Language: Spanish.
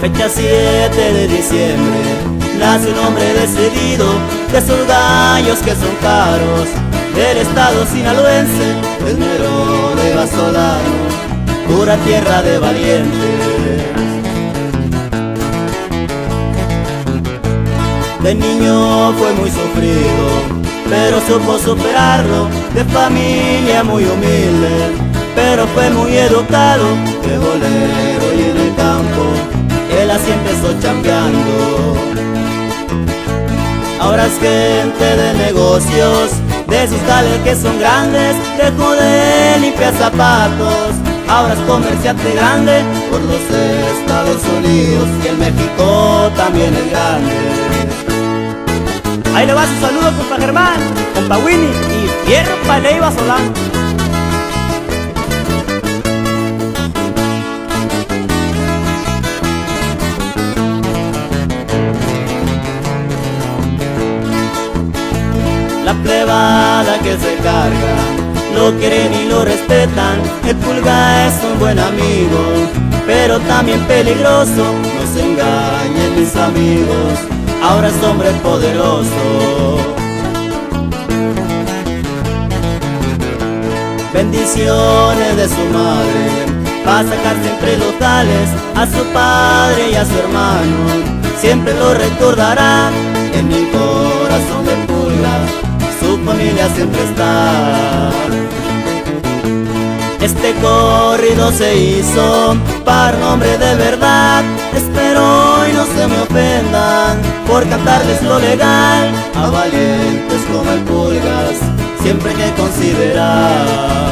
Fecha 7 de diciembre, nace un hombre decidido de esos gallos que son caros, del estado sinaloense, el mero de Basolano, pura tierra de valientes. De niño fue muy sufrido, pero supo superarlo, de familia muy humilde, pero fue muy educado, de bolero y en el campo, chambeando. Ahora es gente de negocios, de sus tales que son grandes, dejó de limpiar zapatos, ahora es comerciante grande por los Estados Unidos y el México también es grande. Ahí le va su saludo, compa Germán, compa Winnie y Fierro pa' Leiva Solano. La plebada que se carga, lo quieren y lo respetan. El pulga es un buen amigo, pero también peligroso. No se engañen mis amigos, ahora es hombre poderoso. Bendiciones de su madre, va a sacar siempre los tales a su padre y a su hermano. Siempre lo recordará Este corrido se hizo para un hombre de verdad. Espero y no se me ofendan por cantarles lo legal. A valientes como el Pulgas siempre que considerar